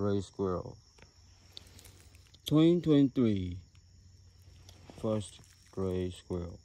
gray squirrel. 2023 first gray squirrel.